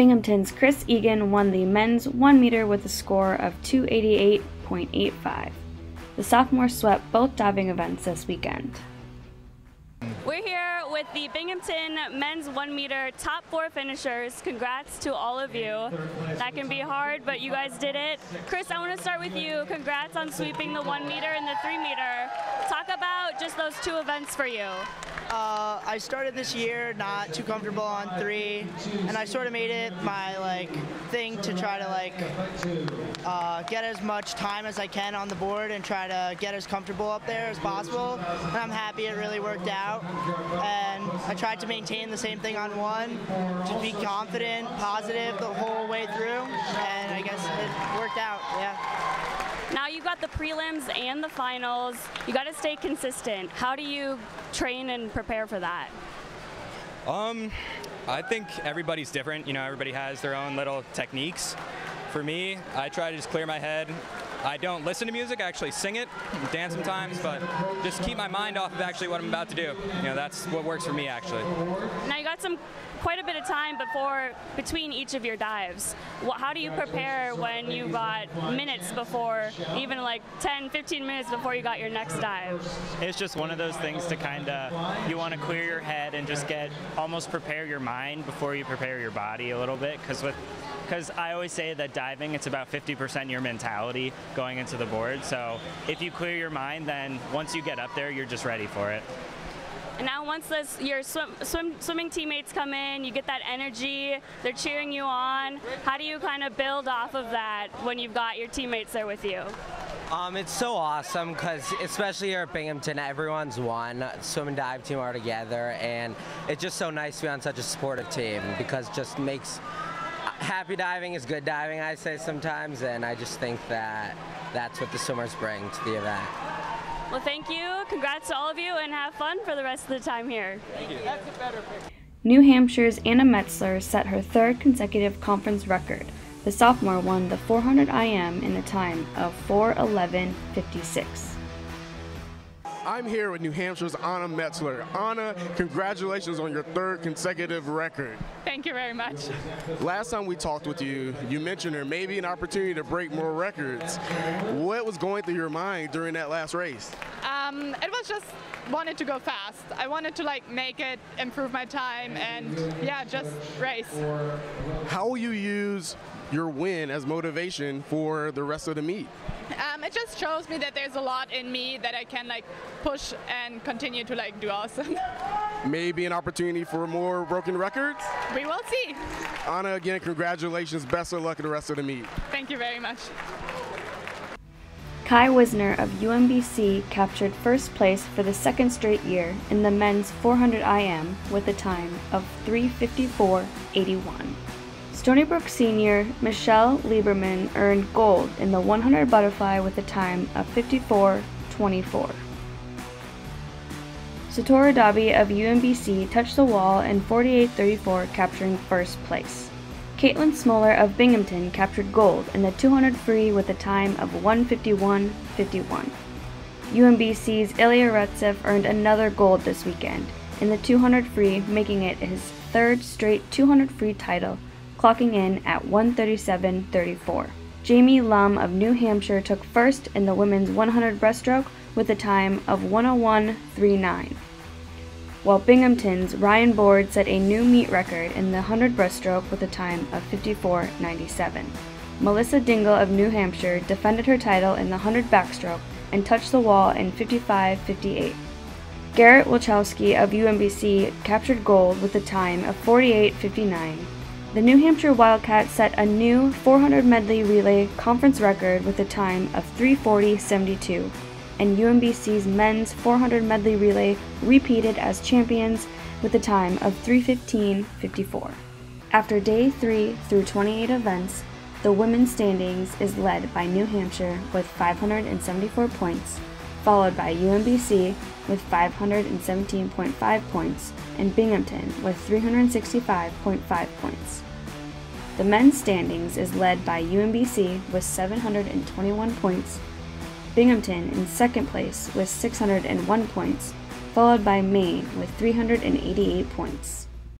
Binghamton's Chris Egan won the men's 1 meter with a score of 288.85. The sophomores swept both diving events this weekend. We're here with the Binghamton men's one meter top four finishers. Congrats to all of you. That can be hard, but you guys did it. Chris, I want to start with you. Congrats on sweeping the one meter and the three meter. Talk about just those two events for you. Uh, I started this year not too comfortable on three, and I sort of made it my like thing to try to like uh, get as much time as I can on the board and try to get as comfortable up there as possible. And I'm happy it really worked out. And I tried to maintain the same thing on one, to be confident, positive the whole way through, and I guess it worked out. Yeah. Now you've got the prelims and the finals. You got to stay consistent. How do you train and prepare for that? Um, I think everybody's different. You know, everybody has their own little techniques. For me, I try to just clear my head. I don't listen to music, I actually sing it, dance sometimes, but just keep my mind off of actually what I'm about to do. You know, that's what works for me actually. Now you got some quite a bit of time before between each of your dives. How do you prepare when you got minutes before, even like 10, 15 minutes before you got your next dive? It's just one of those things to kind of, you want to clear your head and just get, almost prepare your mind before you prepare your body a little bit. Because with because I always say that diving, it's about 50% your mentality going into the board. So if you clear your mind, then once you get up there, you're just ready for it. And now once your swim, swim, swimming teammates come in, you get that energy, they're cheering you on. How do you kind of build off of that when you've got your teammates there with you? Um, it's so awesome because especially here at Binghamton, everyone's one. Swim and dive team are together, and it's just so nice to be on such a supportive team because just makes happy diving is good diving, I say sometimes, and I just think that that's what the swimmers bring to the event. Well, thank you. Congrats to all of you, and have fun for the rest of the time here. Thank you. New Hampshire's Anna Metzler set her third consecutive conference record. The sophomore won the 400 IM in a time of 4:11.56. I'm here with New Hampshire's Anna Metzler. Anna, congratulations on your third consecutive record. Thank you very much. Last time we talked with you, you mentioned there may be an opportunity to break more records. What was going through your mind during that last race? Um, it was just wanted to go fast. I wanted to like make it, improve my time, and yeah, just race. How will you use your win as motivation for the rest of the meet? Um, it just shows me that there's a lot in me that I can like push and continue to like do awesome. Maybe an opportunity for more broken records? We will see. Anna, again, congratulations. Best of luck in the rest of the meet. Thank you very much. Kai Wisner of UMBC captured first place for the second straight year in the men's 400 IM with a time of 354.81. Stony Brook senior Michelle Lieberman earned gold in the 100 butterfly with a time of 54.24. Satora Dabi of UMBC touched the wall in 48.34, capturing first place. Caitlin Smoller of Binghamton captured gold in the 200 free with a time of 151.51. UMBC's Ilya Retsev earned another gold this weekend in the 200 free, making it his third straight 200 free title clocking in at 137.34. Jamie Lum of New Hampshire took first in the women's 100 breaststroke with a time of 101.39, while Binghamton's Ryan Board set a new meet record in the 100 breaststroke with a time of 54.97. Melissa Dingle of New Hampshire defended her title in the 100 backstroke and touched the wall in 55.58. Garrett Wilchowski of UMBC captured gold with a time of 48.59 the New Hampshire Wildcats set a new 400 medley relay conference record with a time of 340.72, and UMBC's men's 400 medley relay repeated as champions with a time of 315.54. After day 3 through 28 events, the women's standings is led by New Hampshire with 574 points, followed by UMBC with 517.5 points, and Binghamton with 365.5 points. The men's standings is led by UMBC with 721 points, Binghamton in second place with 601 points, followed by Maine with 388 points.